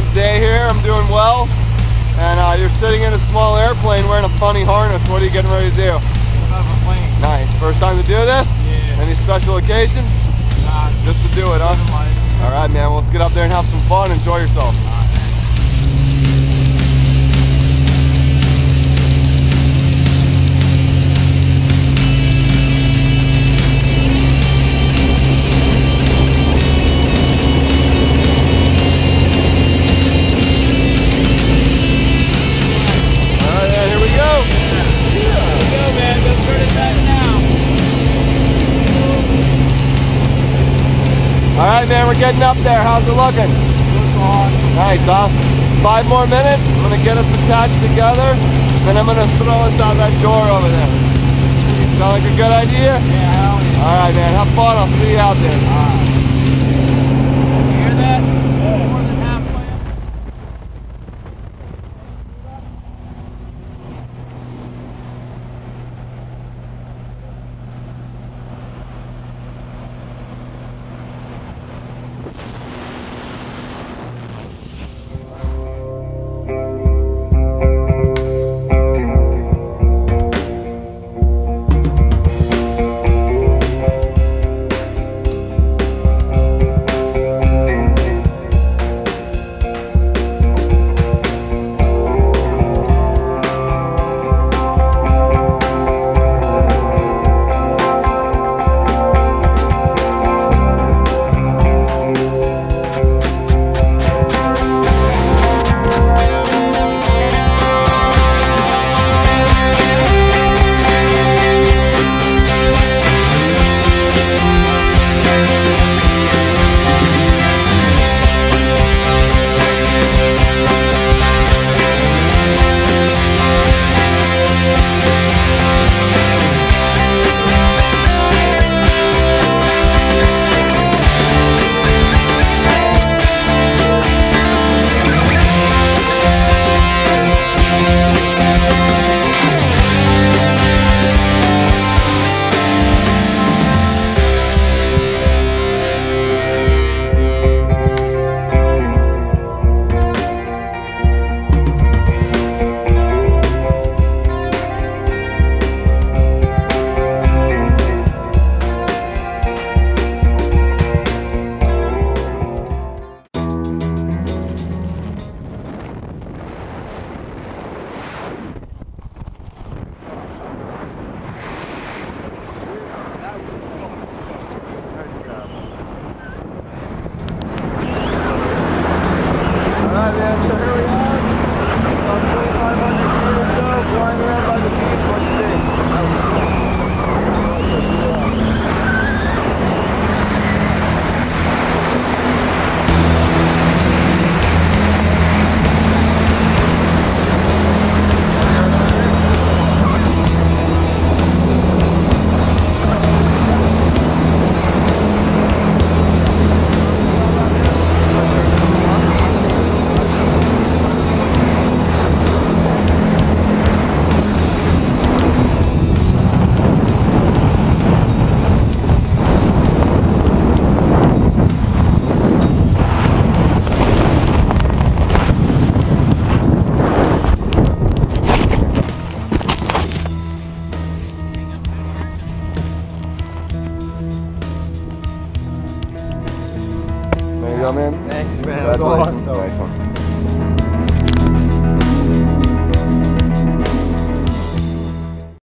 nice day here. I'm doing well. And uh, you're sitting in a small airplane wearing a funny harness. What are you getting ready to do? Out of a plane. Nice. First time to do this? Yeah. Any special occasion? Nah, Just to do it, huh? All right, man. Well, let's get up there and have some fun. Enjoy yourself. All right, man. We're getting up there. How's it looking? Looks awesome. Nice, huh? Five more minutes. I'm gonna get us attached together, then I'm gonna throw us out that door over there. Sound like a good idea? Yeah. All right, man. Have fun. I'll see you out there. You hear that? You go, man. Thanks, man. That was awesome. Nice one.